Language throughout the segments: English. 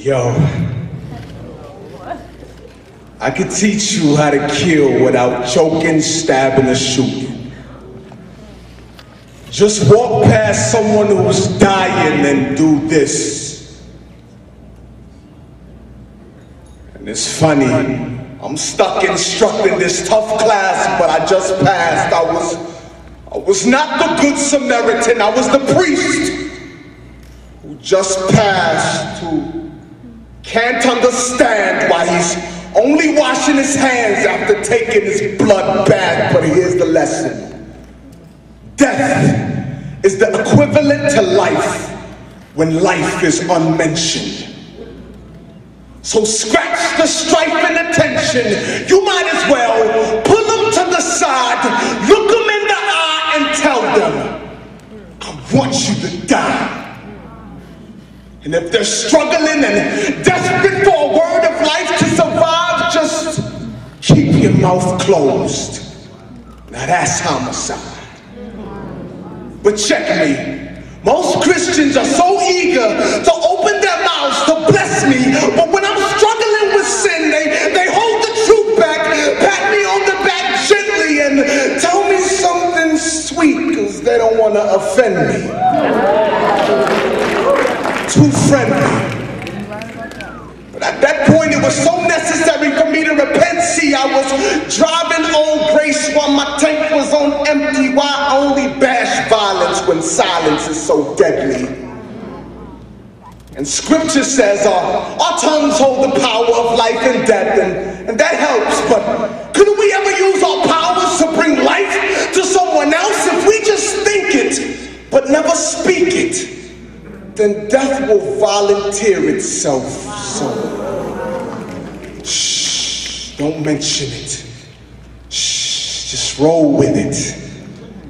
Yo, I could teach you how to kill without choking, stabbing, or shooting. Just walk past someone who's dying and do this. And it's funny, I'm stuck instructing this tough class, but I just passed. I was, I was not the good Samaritan, I was the priest who just passed, who can't understand why he's only washing his hands after taking his blood bath. But here's the lesson. Death is the equivalent to life when life is unmentioned. So scratch the strife and attention. You might as well pull them to the side, look them in the eye, and tell them, I want you to die. And if they're struggling and desperate for a word of life to survive, just keep your mouth closed. Now that's homicide. But check me. Most Christians are so eager to open their mouths to bless me, but when I'm struggling with sin, they, they hold the truth back, pat me on the back gently, and tell me something sweet because they don't want to offend me. Too friendly. But at that point, it was so necessary for me to repent. See, I was driving on grace while my tank was on empty. Why only bash violence when silence is so deadly? And scripture says uh, our tongues hold the power of life and death, and, and that helps. But couldn't we ever use our powers to bring life to someone else? If we just think it, but never speak it, then death will volunteer itself. So, shh, don't mention it. Shh, just roll with it.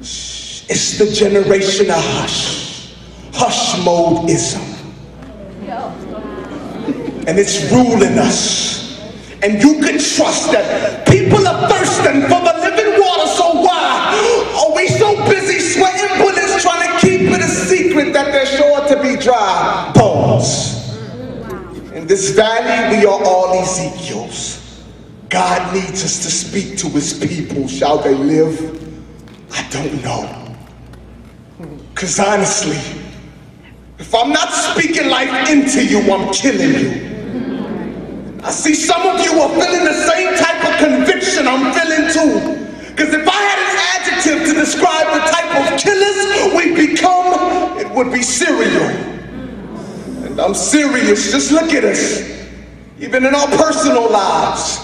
Shh, it's the generation of hush. Hush mode ism. And it's ruling us. And you can trust that people are thirsting for the living water. So why are we so busy sweating bullets secret that they're sure to be dry bones? In this valley, we are all Ezekiels. God needs us to speak to his people. Shall they live? I don't know. Because honestly, if I'm not speaking life into you, I'm killing you. I see some of you are feeling the same type of conviction I'm feeling too. Because if I had an adjective to describe the type of killers we become, it would be serial. And I'm serious. Just look at us. Even in our personal lives.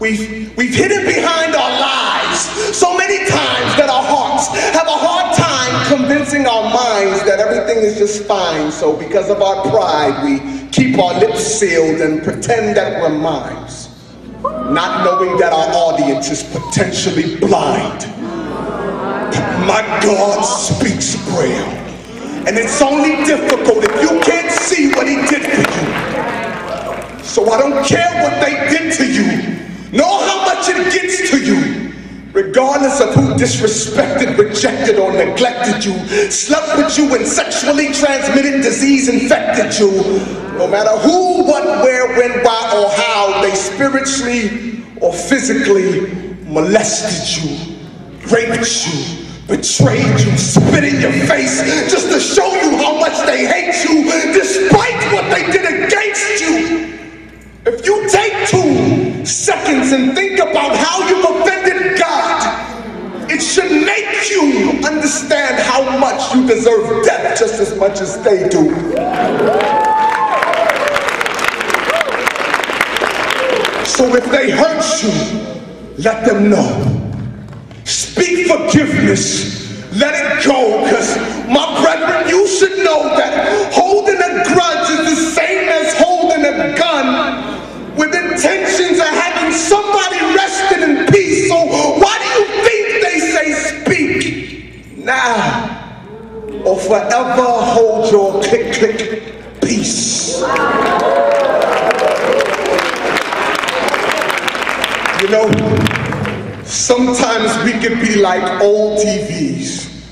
We've, we've hidden behind our lies so many times that our hearts have a hard time convincing our minds that everything is just fine. So because of our pride, we keep our lips sealed and pretend that we're mimes, not knowing that our audience is potentially blind. My God speaks Braille. And it's only difficult if you can't see what he did for you. So I don't care what they did to you. Know how much it gets to you. Regardless of who disrespected, rejected, or neglected you, slept with you, and sexually transmitted disease infected you, no matter who, what, where, when, why, or how, spiritually or physically molested you, raped you, betrayed you, spit in your face, just to show you how much they hate you, despite what they did against you. If you take two seconds and think about how you've offended God, it should make you understand how much you deserve death just as much as they do. So if they hurt you, let them know. Speak forgiveness. Let it go, because my brethren, you should know that You know, sometimes we can be like old TVs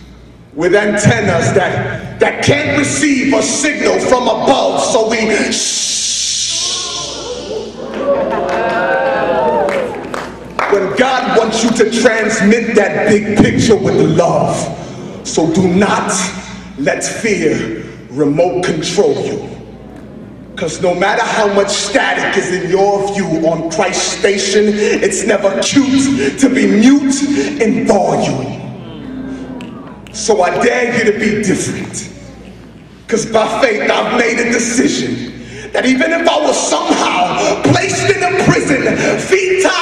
with antennas that, that can't receive a signal from above, so we When God wants you to transmit that big picture with love, so do not let fear remote control you. Because no matter how much static is in your view on Christ's station, it's never cute to be mute in volume. So I dare you to be different. Because by faith, I've made a decision that even if I was somehow placed in a prison, feet tied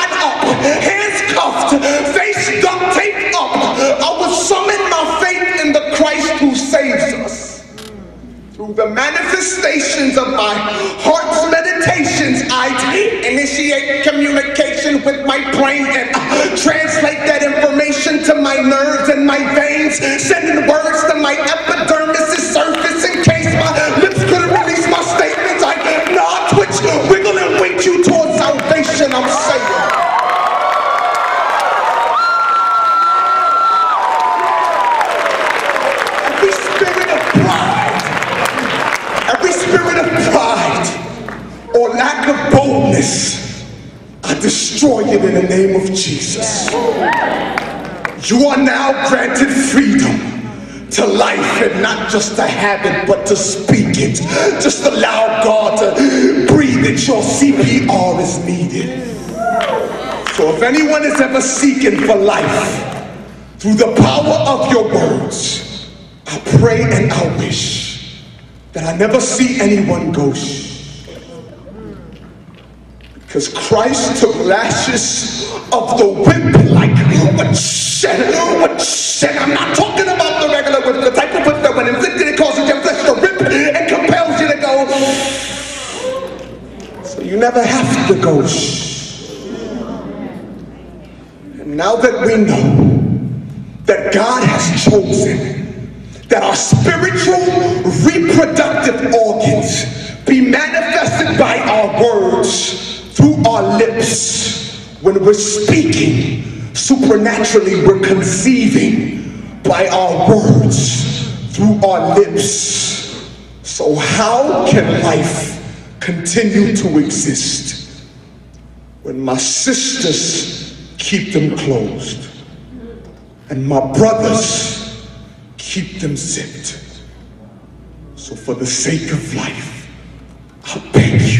the manifestations of my heart's meditations, I initiate communication with my brain and translate that information to my nerves and my veins, sending words to my epidermis' I destroy it in the name of Jesus. You are now granted freedom to life and not just to have it, but to speak it. Just allow God to breathe it. Your CPR is needed. So if anyone is ever seeking for life through the power of your words, I pray and I wish that I never see anyone go. Because Christ took lashes of the whip like what shit, what shit. I'm not talking about the regular whip, the type of whip that when inflicted it causes your flesh to rip and compels you to go. So you never have to go. And now that we know that God has chosen that our spiritual reproductive organs be manifested by our words lips when we're speaking supernaturally we're conceiving by our words through our lips so how can life continue to exist when my sisters keep them closed and my brothers keep them zipped. So for the sake of life, I beg you,